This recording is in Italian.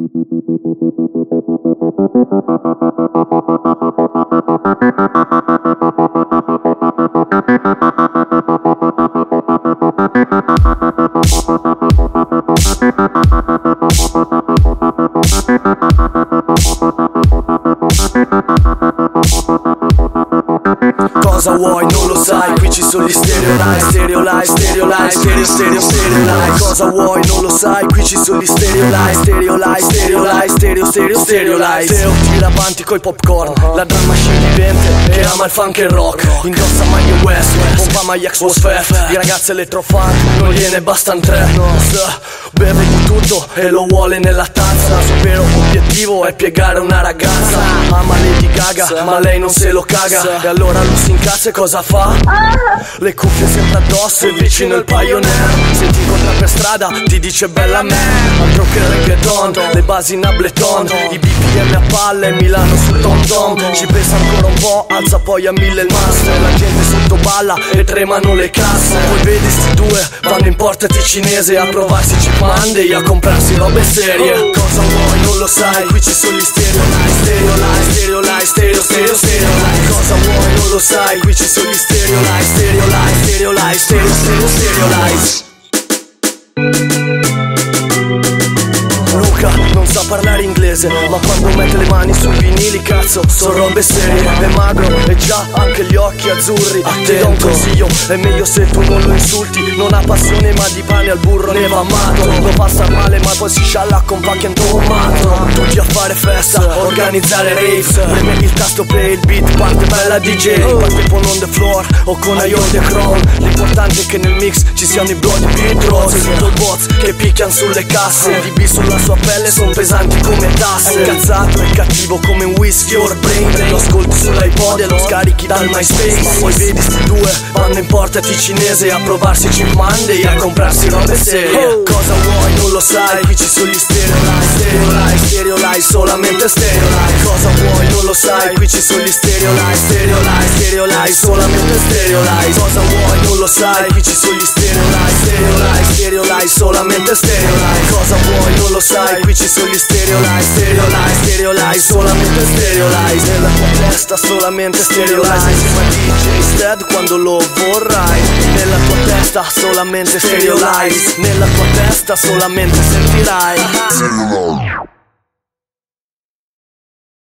Thank you. Cosa vuoi non lo sai, qui ci sono gli stereo live, stereo live, stereo stereo stereo stereo live Cosa vuoi non lo sai, qui ci sono gli stereo live, stereo live, stereo stereo stereo stereo live Teo tira avanti coi popcorn, la drum machine vivente che ama il funk e il rock. Indossa maglia West, pompa maglia X was fat I ragazzi elettrofunk, non gliene bastano tre Beve di tutto e lo vuole nella tazza. Il suo vero obiettivo è piegare una ragazza. Ama Lady Gaga, ma lei non se lo caga. E allora lui si incazza e cosa fa? Le cuffie sempre addosso e vicino il pioneer. Se ti incontra per strada ti dice bella me. Altro che reggaeton, le basi in ableton. I BPM a palle, Milano sul tom tom. Ci pensa ancora un po', alza poi a mille il master. La gente sotto balla e tremano le casse. Poi vedi sti due, vanno in porta cinese A provarsi chip Monday, a comprarsi robe serie. Cosa vuoi? Non lo sai, qui ci sono gli stereo Stereo stereo stereo, stereo, stereo live Cosa vuoi? Non lo sai, qui ci sono gli stereo Stereo live, stereo live, stereo, stereo, stereo live Luca non sa parlare inglese Ma quando mette le mani sui vinili cazzo Sono robe serie. È magro e già anche gli occhi azzurri. Ti do un consiglio È meglio se tu non lo insulti. Non ha passione ma di pane al burro ne va amato Lo passa male ma poi si scialla con pacchi in tomato Tutti a fare festa Organizzare raves Preme il tasto per il beat Parte bella DJ Parte pon on the floor O con Ion the Crown L'importante è che nel mix ci siano i blood beat rose Sento il bots che picchiano sulle casse. Di B sulla sua pelle sono pesanti come tasse. È incazzato e cattivo come un whisky or brain. Lo ascolti sull'iPod e lo scarichi dal MySpace. Poi vedi sti due vanno in porta cinese A provarsi chip Monday a comprarsi robe serie. Cosa vuoi? Non lo sai, qui ci sono gli stereo live Stereo live, stereo live, solamente stereo live Cosa vuoi? Non lo sai, qui ci sono gli stereo live Stereo live, stereo live, solamente stereo live Cosa vuoi? Non lo sai, qui ci sono gli stereo live Stereo live, stereo live, solamente stereo live Cosa vuoi? Non lo sai, qui ci sono gli stereo live Stereo live, stereo live, solamente stereo live Nella tua testa solamente stereo live Insieme a DJ Stead quando lo vorrai. Nella tua testa solamente stereo live Nella tua testa solamente sentirai